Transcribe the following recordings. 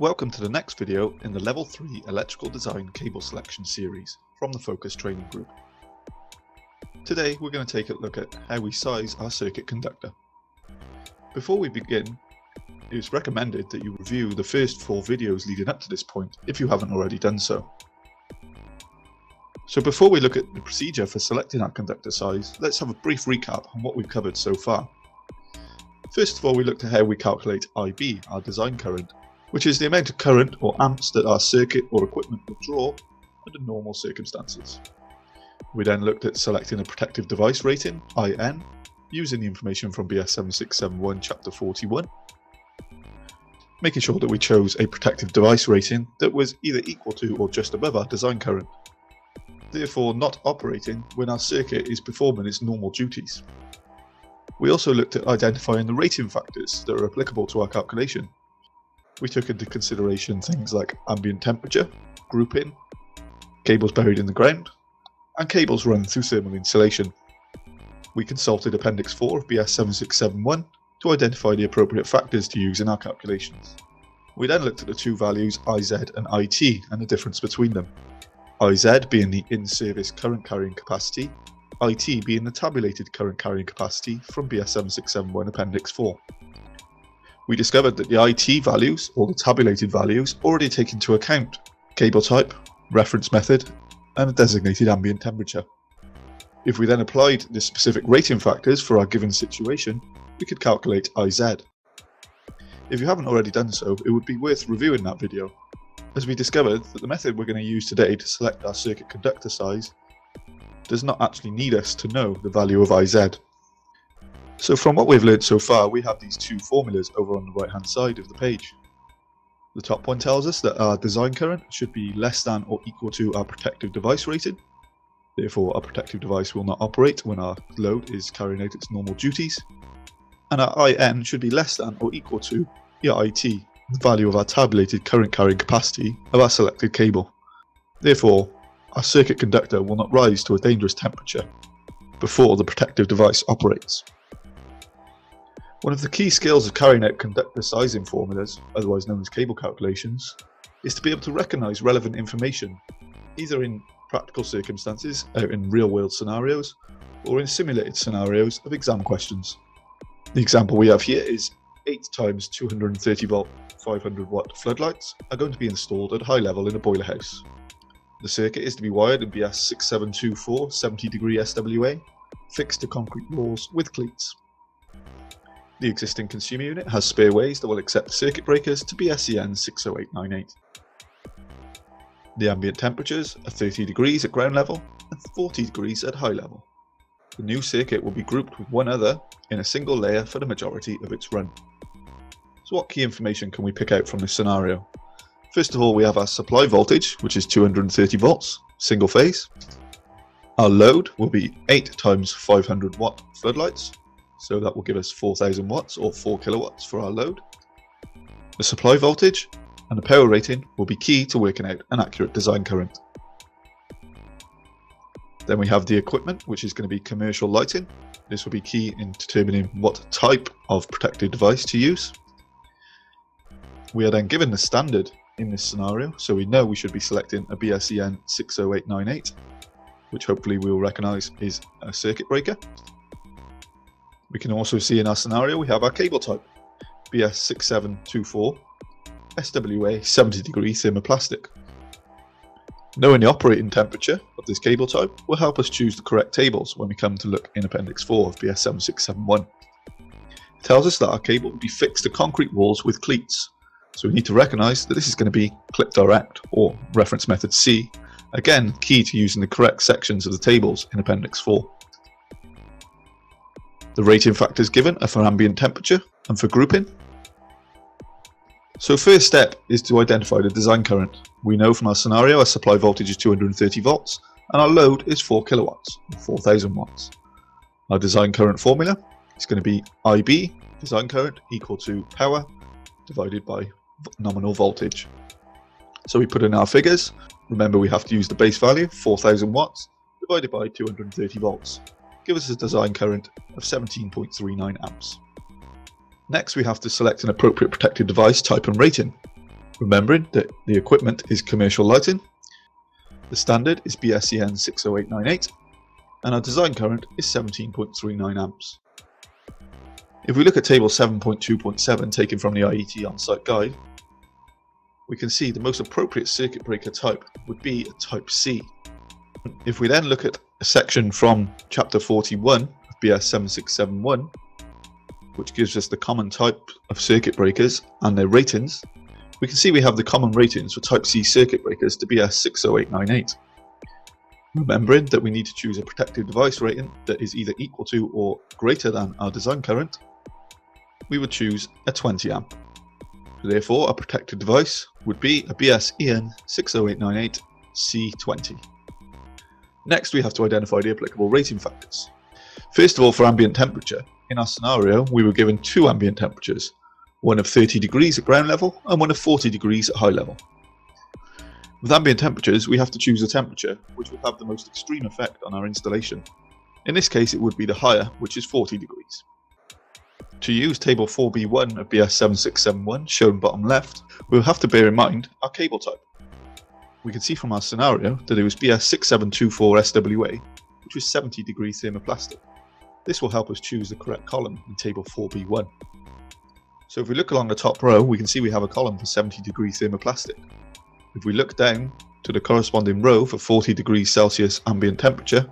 Welcome to the next video in the Level 3 Electrical Design Cable Selection series from the Focus Training Group. Today we're going to take a look at how we size our circuit conductor. Before we begin, it is recommended that you review the first four videos leading up to this point if you haven't already done so. So before we look at the procedure for selecting our conductor size, let's have a brief recap on what we've covered so far. First of all, we looked at how we calculate IB, our design current, which is the amount of current or amps that our circuit or equipment will draw under normal circumstances. We then looked at selecting a protective device rating, IN, using the information from BS 7671 chapter 41, making sure that we chose a protective device rating that was either equal to or just above our design current, therefore not operating when our circuit is performing its normal duties. We also looked at identifying the rating factors that are applicable to our calculation, we took into consideration things like ambient temperature, grouping, cables buried in the ground, and cables run through thermal insulation. We consulted Appendix 4 of BS 7671 to identify the appropriate factors to use in our calculations. We then looked at the two values IZ and IT and the difference between them. IZ being the in-service current carrying capacity, IT being the tabulated current carrying capacity from BS 7671 Appendix 4 we discovered that the IT values, or the tabulated values, already take into account cable type, reference method, and a designated ambient temperature. If we then applied the specific rating factors for our given situation, we could calculate IZ. If you haven't already done so, it would be worth reviewing that video, as we discovered that the method we're going to use today to select our circuit conductor size does not actually need us to know the value of IZ. So from what we've learned so far, we have these two formulas over on the right hand side of the page. The top one tells us that our design current should be less than or equal to our protective device rating. Therefore, our protective device will not operate when our load is carrying out its normal duties. And our IN should be less than or equal to the IT, the value of our tabulated current carrying capacity of our selected cable. Therefore, our circuit conductor will not rise to a dangerous temperature before the protective device operates. One of the key skills of carrying out conductor sizing formulas, otherwise known as cable calculations, is to be able to recognise relevant information, either in practical circumstances, out in real world scenarios, or in simulated scenarios of exam questions. The example we have here is 8 times 230 volt 500 watt floodlights are going to be installed at high level in a boiler house. The circuit is to be wired in BS 6724 70 degree SWA, fixed to concrete walls with cleats. The existing consumer unit has spare ways that will accept circuit breakers to BSEN 60898. The ambient temperatures are 30 degrees at ground level and 40 degrees at high level. The new circuit will be grouped with one other in a single layer for the majority of its run. So what key information can we pick out from this scenario? First of all, we have our supply voltage, which is 230 volts, single phase. Our load will be 8 times 500 watt floodlights, so that will give us 4000 watts or 4 kilowatts for our load. The supply voltage and the power rating will be key to working out an accurate design current. Then we have the equipment, which is going to be commercial lighting. This will be key in determining what type of protective device to use. We are then given the standard in this scenario, so we know we should be selecting a BSEN 60898, which hopefully we will recognise is a circuit breaker. We can also see in our scenario we have our cable type, BS6724, SWA 70 degree thermoplastic. Knowing the operating temperature of this cable type will help us choose the correct tables when we come to look in Appendix 4 of BS7671. It tells us that our cable will be fixed to concrete walls with cleats, so we need to recognise that this is going to be clip direct or reference method C, again key to using the correct sections of the tables in Appendix 4. The rating factors given are for ambient temperature and for grouping. So first step is to identify the design current. We know from our scenario our supply voltage is 230 volts and our load is 4 kilowatts, 4000 watts. Our design current formula is going to be IB, design current, equal to power divided by nominal voltage. So we put in our figures. Remember we have to use the base value, 4000 watts, divided by 230 volts give us a design current of 17.39 amps. Next we have to select an appropriate protective device type and rating. Remembering that the equipment is commercial lighting, the standard is BSEN 60898, and our design current is 17.39 amps. If we look at table 7.2.7 taken from the IET on-site guide, we can see the most appropriate circuit breaker type would be a type C. If we then look at a section from chapter 41 of BS 7671, which gives us the common type of circuit breakers and their ratings, we can see we have the common ratings for type C circuit breakers to BS 60898. Remembering that we need to choose a protective device rating that is either equal to or greater than our design current, we would choose a 20 amp. Therefore, a protected device would be a BS EN 60898 C20. Next, we have to identify the applicable rating factors. First of all, for ambient temperature, in our scenario, we were given two ambient temperatures, one of 30 degrees at ground level and one of 40 degrees at high level. With ambient temperatures, we have to choose a temperature which will have the most extreme effect on our installation. In this case, it would be the higher, which is 40 degrees. To use table 4B1 of BS7671, shown bottom left, we'll have to bear in mind our cable type. We can see from our scenario that it was BS6724 SWA, which was 70 degree thermoplastic. This will help us choose the correct column in table 4B1. So if we look along the top row, we can see we have a column for 70 degree thermoplastic. If we look down to the corresponding row for 40 degrees Celsius ambient temperature,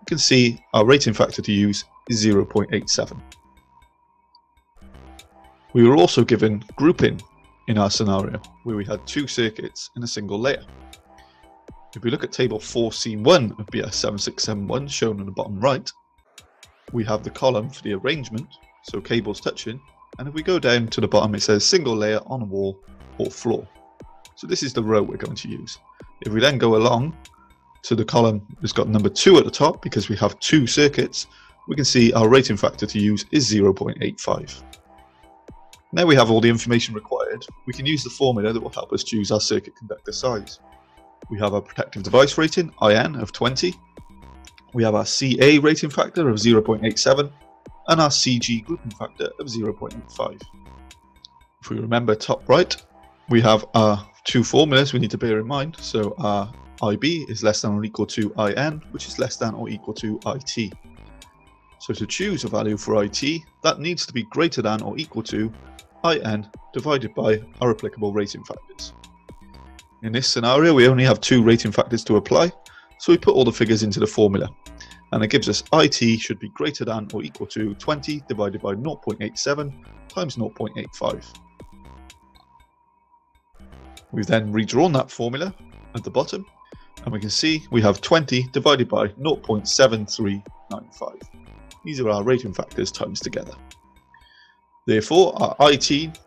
we can see our rating factor to use is 0.87. We were also given grouping in our scenario, where we had two circuits in a single layer. If we look at table 4C1 of BS7671 shown on the bottom right, we have the column for the arrangement, so cables touching, and if we go down to the bottom it says single layer on a wall or floor. So this is the row we're going to use. If we then go along to the column that's got number 2 at the top because we have two circuits, we can see our rating factor to use is 0.85. Now we have all the information required, we can use the formula that will help us choose our circuit conductor size. We have our protective device rating, IN, of 20. We have our CA rating factor of 0.87 and our CG grouping factor of 0.85. If we remember top right, we have our two formulas we need to bear in mind. So our IB is less than or equal to IN, which is less than or equal to IT. So to choose a value for IT, that needs to be greater than or equal to IN divided by our applicable rating factors. In this scenario, we only have two rating factors to apply, so we put all the figures into the formula. And it gives us IT should be greater than or equal to 20 divided by 0.87 times 0.85. We've then redrawn that formula at the bottom, and we can see we have 20 divided by 0.7395. These are our rating factors times together. Therefore, our IT,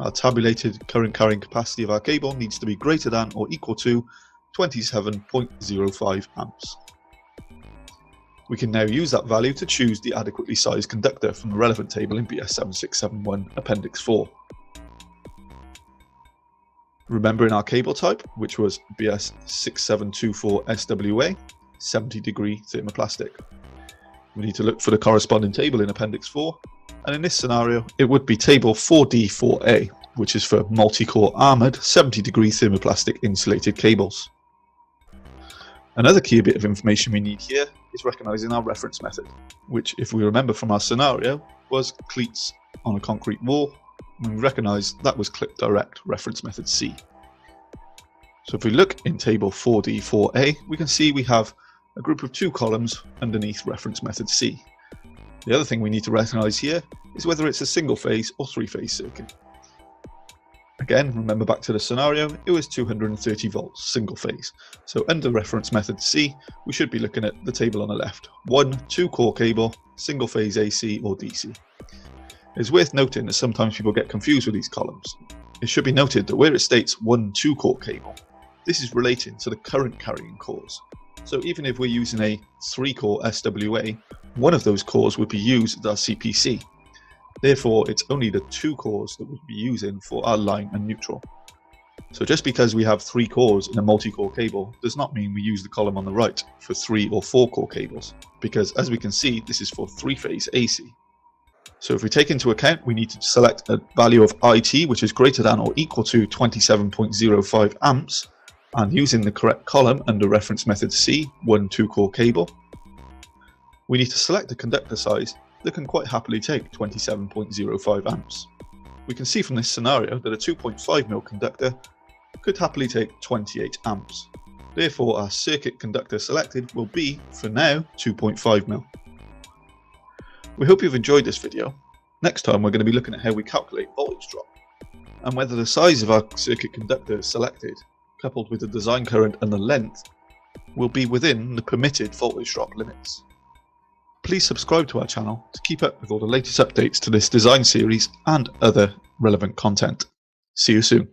our tabulated current carrying capacity of our cable, needs to be greater than or equal to 27.05 amps. We can now use that value to choose the adequately sized conductor from the relevant table in BS7671 Appendix 4. Remembering our cable type, which was BS6724 SWA, 70 degree thermoplastic. We need to look for the corresponding table in Appendix 4 and in this scenario, it would be table 4D4A, which is for multi-core armoured 70 degree thermoplastic insulated cables. Another key bit of information we need here is recognising our reference method, which if we remember from our scenario was cleats on a concrete wall, and we recognise that was clip direct reference method C. So if we look in table 4D4A, we can see we have a group of two columns underneath reference method C. The other thing we need to recognize here is whether it's a single phase or three phase circuit. Again, remember back to the scenario, it was 230 volts, single phase. So under reference method C, we should be looking at the table on the left. One two core cable, single phase AC or DC. It's worth noting that sometimes people get confused with these columns. It should be noted that where it states one two core cable, this is relating to the current carrying cores. So even if we're using a three core SWA, one of those cores would be used as our CPC. Therefore, it's only the two cores that we'd be using for our line and neutral. So just because we have three cores in a multi-core cable does not mean we use the column on the right for three or four core cables, because as we can see, this is for three-phase AC. So if we take into account, we need to select a value of IT, which is greater than or equal to 27.05 amps, and using the correct column under reference method C, one 2-core cable, we need to select a conductor size that can quite happily take 27.05 amps. We can see from this scenario that a 2.5mm conductor could happily take 28 amps. Therefore our circuit conductor selected will be, for now, 2.5mm. We hope you've enjoyed this video. Next time we're going to be looking at how we calculate voltage drop and whether the size of our circuit conductor is selected, coupled with the design current and the length, will be within the permitted voltage drop limits. Please subscribe to our channel to keep up with all the latest updates to this design series and other relevant content. See you soon.